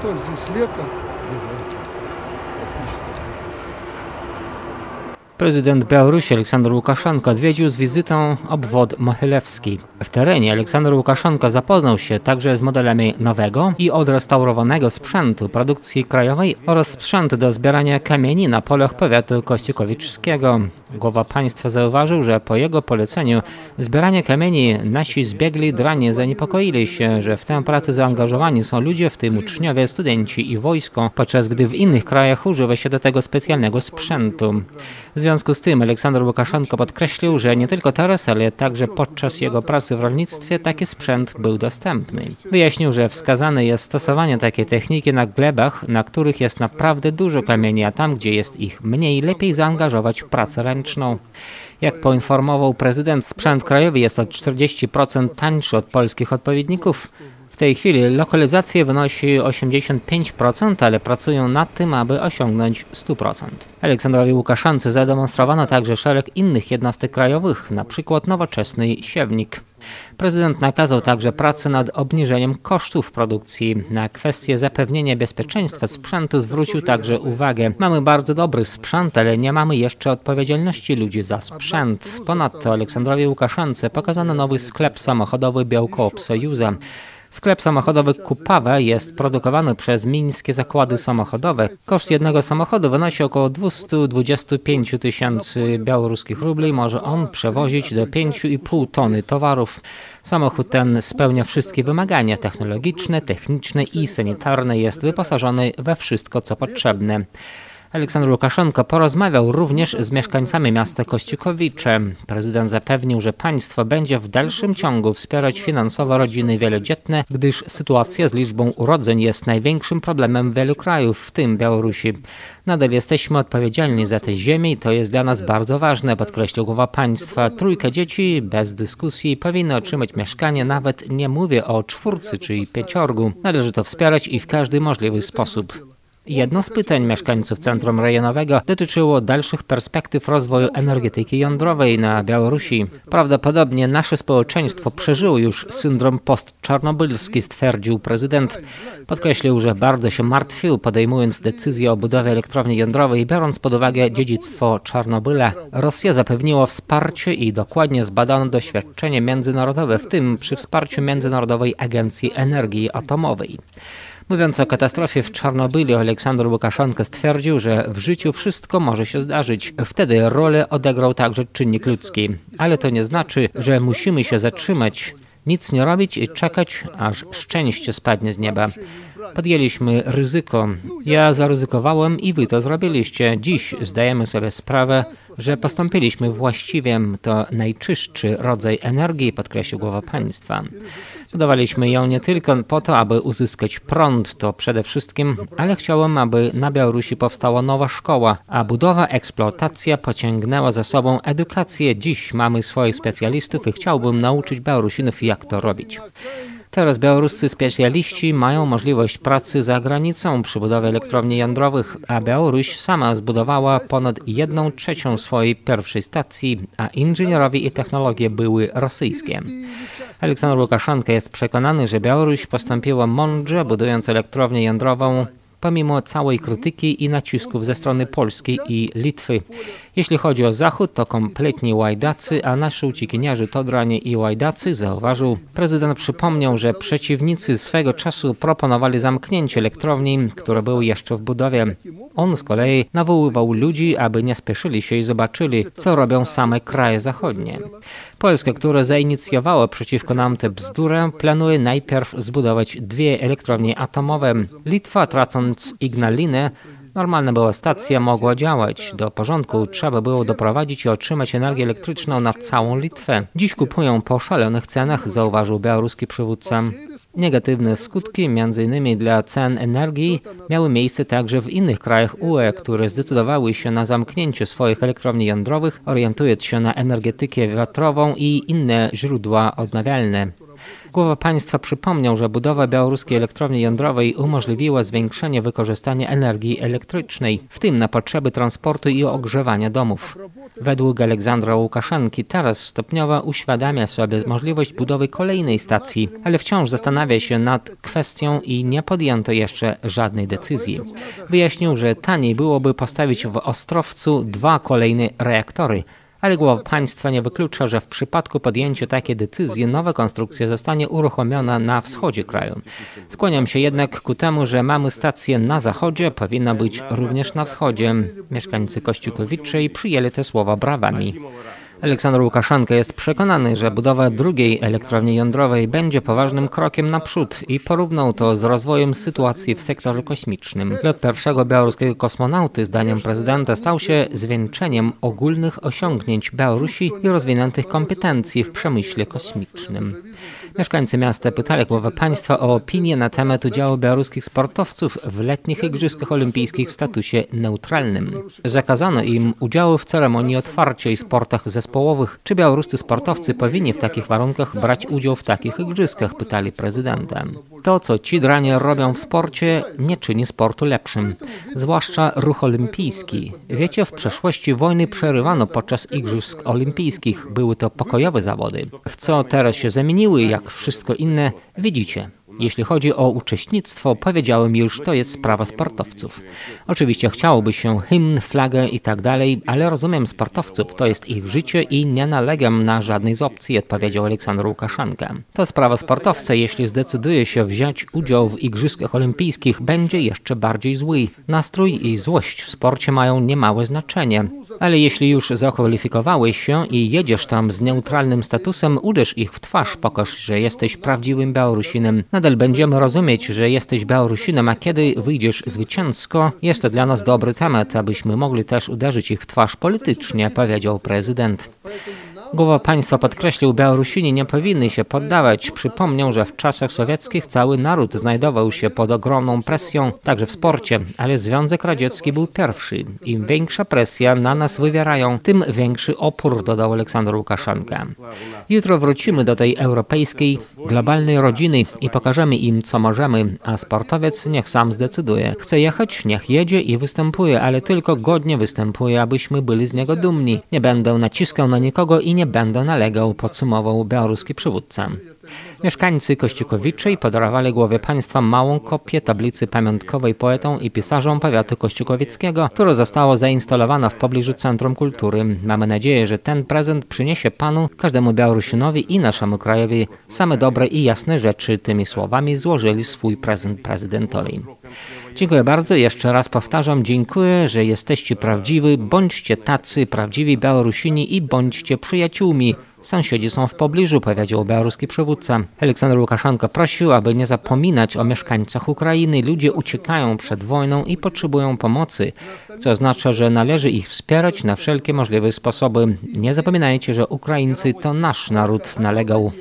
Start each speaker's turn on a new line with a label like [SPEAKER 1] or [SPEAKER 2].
[SPEAKER 1] что, здесь лето.
[SPEAKER 2] Prezydent Białorusi Aleksander Łukaszenko odwiedził z wizytą obwód Mochylewski. W terenie Aleksander Łukaszenko zapoznał się także z modelami nowego i odrestaurowanego sprzętu produkcji krajowej oraz sprzętu do zbierania kamieni na polach powiatu kościukowiczskiego. Głowa państwa zauważył, że po jego poleceniu zbieranie kamieni nasi zbiegli dranie zaniepokoili się, że w tę pracę zaangażowani są ludzie, w tym uczniowie, studenci i wojsko, podczas gdy w innych krajach używa się do tego specjalnego sprzętu. W związku z tym Aleksander Łukaszenko podkreślił, że nie tylko teraz, ale także podczas jego pracy w rolnictwie taki sprzęt był dostępny. Wyjaśnił, że wskazane jest stosowanie takiej techniki na glebach, na których jest naprawdę dużo kamieni, a tam, gdzie jest ich mniej, lepiej zaangażować pracę ręczną. Jak poinformował prezydent, sprzęt krajowy jest o 40% tańszy od polskich odpowiedników. Tej chwili lokalizacja wynosi 85%, ale pracują nad tym, aby osiągnąć 100%. Aleksandrowi Łukaszance zademonstrowano także szereg innych jednostek krajowych, przykład nowoczesny siewnik. Prezydent nakazał także pracę nad obniżeniem kosztów produkcji. Na kwestię zapewnienia bezpieczeństwa sprzętu zwrócił także uwagę. Mamy bardzo dobry sprzęt, ale nie mamy jeszcze odpowiedzialności ludzi za sprzęt. Ponadto Aleksandrowi Łukaszance pokazano nowy sklep samochodowy Białkoop Sojuza. Sklep samochodowy Kupawa jest produkowany przez mińskie zakłady samochodowe. Koszt jednego samochodu wynosi około 225 tysięcy białoruskich rubli. Może on przewozić do 5,5 tony towarów. Samochód ten spełnia wszystkie wymagania technologiczne, techniczne i sanitarne. Jest wyposażony we wszystko, co potrzebne. Aleksander Łukaszenko porozmawiał również z mieszkańcami miasta Kościukowicze. Prezydent zapewnił, że państwo będzie w dalszym ciągu wspierać finansowo rodziny wielodzietne, gdyż sytuacja z liczbą urodzeń jest największym problemem wielu krajów, w tym Białorusi. Nadal jesteśmy odpowiedzialni za tę ziemię i to jest dla nas bardzo ważne, podkreślił głowa państwa. Trójka dzieci bez dyskusji powinny otrzymać mieszkanie, nawet nie mówię o czwórcy czy pięciorgu. Należy to wspierać i w każdy możliwy sposób. Jedno z pytań mieszkańców centrum rejonowego dotyczyło dalszych perspektyw rozwoju energetyki jądrowej na Białorusi. Prawdopodobnie nasze społeczeństwo przeżyło już syndrom postczarnobylski, stwierdził prezydent. Podkreślił, że bardzo się martwił, podejmując decyzję o budowie elektrowni jądrowej, biorąc pod uwagę dziedzictwo Czarnobyla. Rosja zapewniła wsparcie i dokładnie zbadano doświadczenie międzynarodowe, w tym przy wsparciu Międzynarodowej Agencji Energii Atomowej. Mówiąc o katastrofie w Czarnobylu, Aleksander Łukaszenko stwierdził, że w życiu wszystko może się zdarzyć. Wtedy rolę odegrał także czynnik ludzki. Ale to nie znaczy, że musimy się zatrzymać, nic nie robić i czekać, aż szczęście spadnie z nieba. Podjęliśmy ryzyko. Ja zaryzykowałem i wy to zrobiliście. Dziś zdajemy sobie sprawę, że postąpiliśmy właściwie. To najczystszy rodzaj energii, podkreślił głowa państwa. Budowaliśmy ją nie tylko po to, aby uzyskać prąd, to przede wszystkim, ale chciałem, aby na Białorusi powstała nowa szkoła, a budowa, eksploatacja pociągnęła za sobą edukację. Dziś mamy swoich specjalistów i chciałbym nauczyć Białorusinów, jak to robić. Teraz białoruscy specjaliści mają możliwość pracy za granicą przy budowie elektrowni jądrowych, a Białoruś sama zbudowała ponad jedną trzecią swojej pierwszej stacji, a inżynierowie i technologie były rosyjskie. Aleksander Łukaszenko jest przekonany, że Białoruś postąpiła mądrze, budując elektrownię jądrową pomimo całej krytyki i nacisków ze strony Polski i Litwy. Jeśli chodzi o Zachód, to kompletnie łajdacy, a nasi uciekiniarzy to dranie i łajdacy, zauważył. Prezydent przypomniał, że przeciwnicy swego czasu proponowali zamknięcie elektrowni, które były jeszcze w budowie. On z kolei nawoływał ludzi, aby nie spieszyli się i zobaczyli, co robią same kraje zachodnie. Polska, która zainicjowała przeciwko nam tę bzdurę, planuje najpierw zbudować dwie elektrownie atomowe. Litwa, tracąc Ignalinę, Normalna była stacja, mogła działać. Do porządku trzeba było doprowadzić i otrzymać energię elektryczną na całą Litwę. Dziś kupują po szalonych cenach, zauważył białoruski przywódca. Negatywne skutki, m.in. dla cen energii, miały miejsce także w innych krajach UE, które zdecydowały się na zamknięcie swoich elektrowni jądrowych, orientując się na energetykę wiatrową i inne źródła odnawialne. Głowa państwa przypomniał, że budowa białoruskiej elektrowni jądrowej umożliwiła zwiększenie wykorzystania energii elektrycznej, w tym na potrzeby transportu i ogrzewania domów. Według Aleksandra Łukaszenki teraz stopniowo uświadamia sobie możliwość budowy kolejnej stacji, ale wciąż zastanawia się nad kwestią i nie podjęto jeszcze żadnej decyzji. Wyjaśnił, że taniej byłoby postawić w Ostrowcu dwa kolejne reaktory, ale głowa państwa nie wyklucza, że w przypadku podjęcia takiej decyzji nowa konstrukcja zostanie uruchomiona na wschodzie kraju. Skłaniam się jednak ku temu, że mamy stację na zachodzie, powinna być również na wschodzie. Mieszkańcy Kościukowiczej przyjęli te słowa brawami. Aleksander Łukaszenka jest przekonany, że budowa drugiej elektrowni jądrowej będzie poważnym krokiem naprzód i porównał to z rozwojem sytuacji w sektorze kosmicznym. Lot pierwszego białoruskiego kosmonauty, zdaniem prezydenta, stał się zwieńczeniem ogólnych osiągnięć Białorusi i rozwiniętych kompetencji w przemyśle kosmicznym. Mieszkańcy miasta pytali głowę państwa o opinię na temat udziału białoruskich sportowców w letnich Igrzyskach Olimpijskich w statusie neutralnym. Zakazano im udziału w ceremonii otwarcia i sportach zespołowych. Czy białoruscy sportowcy powinni w takich warunkach brać udział w takich igrzyskach? Pytali prezydenta. To, co ci dranie robią w sporcie, nie czyni sportu lepszym, zwłaszcza ruch olimpijski. Wiecie, w przeszłości wojny przerywano podczas Igrzysk Olimpijskich. Były to pokojowe zawody. W co teraz się zamieniły, jak wszystko inne, widzicie. Jeśli chodzi o uczestnictwo, powiedziałem już, to jest sprawa sportowców. Oczywiście chciałoby się hymn, flagę i tak dalej, ale rozumiem sportowców, to jest ich życie i nie nalegam na żadnej z opcji, odpowiedział Aleksander Łukaszenka. To sprawa sportowca, jeśli zdecyduje się wziąć udział w Igrzyskach Olimpijskich, będzie jeszcze bardziej zły. Nastrój i złość w sporcie mają niemałe znaczenie. Ale jeśli już zakwalifikowałeś się i jedziesz tam z neutralnym statusem, uderz ich w twarz, pokaż, że jesteś prawdziwym Białorusinem. Nadal będziemy rozumieć, że jesteś Białorusinem, a kiedy wyjdziesz zwycięsko, jest to dla nas dobry temat, abyśmy mogli też uderzyć ich w twarz politycznie, powiedział prezydent. Głowa państwa podkreślił, Białorusini nie powinny się poddawać. Przypomniał, że w czasach sowieckich cały naród znajdował się pod ogromną presją, także w sporcie, ale Związek Radziecki był pierwszy. Im większa presja na nas wywierają, tym większy opór, dodał Aleksander Łukaszenka. Jutro wrócimy do tej europejskiej, globalnej rodziny i pokażemy im, co możemy, a sportowiec niech sam zdecyduje. Chce jechać, niech jedzie i występuje, ale tylko godnie występuje, abyśmy byli z niego dumni. Nie będę naciskał na nikogo i nie nie będę nalegał, podsumował białoruski przywódca. Mieszkańcy Kościukowiczej podarowali głowie państwa małą kopię tablicy pamiątkowej poetom i pisarzom powiatu kościukowieckiego, która została zainstalowana w pobliżu Centrum Kultury. Mamy nadzieję, że ten prezent przyniesie panu, każdemu Białorusinowi i naszemu krajowi same dobre i jasne rzeczy. Tymi słowami złożyli swój prezent prezydentowi. Dziękuję bardzo. Jeszcze raz powtarzam, dziękuję, że jesteście prawdziwi. Bądźcie tacy prawdziwi Białorusini i bądźcie przyjaciółmi. Sąsiedzi są w pobliżu, powiedział białoruski przywódca. Aleksander Łukaszenko prosił, aby nie zapominać o mieszkańcach Ukrainy. Ludzie uciekają przed wojną i potrzebują pomocy, co oznacza, że należy ich wspierać na wszelkie możliwe sposoby. Nie zapominajcie, że Ukraińcy to nasz naród, nalegał.